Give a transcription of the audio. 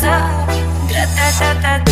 casa.